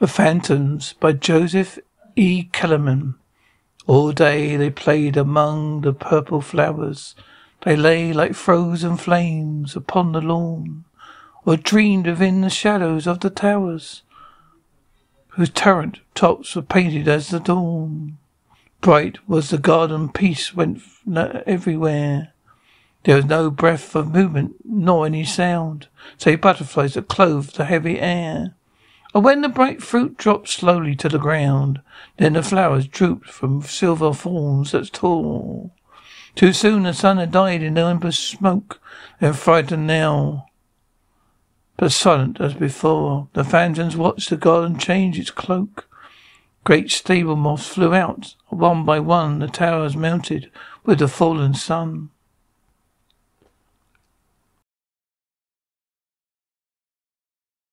The Phantoms by Joseph E. Kellerman. All day they played among the purple flowers. They lay like frozen flames upon the lawn, or dreamed within the shadows of the towers, whose turret tops were painted as the dawn. Bright was the garden, peace went everywhere. There was no breath of movement, nor any sound, save butterflies that clove the heavy air. And when the bright fruit dropped slowly to the ground, then the flowers drooped from silver forms that tall. Too soon the sun had died in the smoke, and frightened now, but silent as before. The phantoms watched the garden change its cloak. Great stable moths flew out, one by one the towers melted with the fallen sun.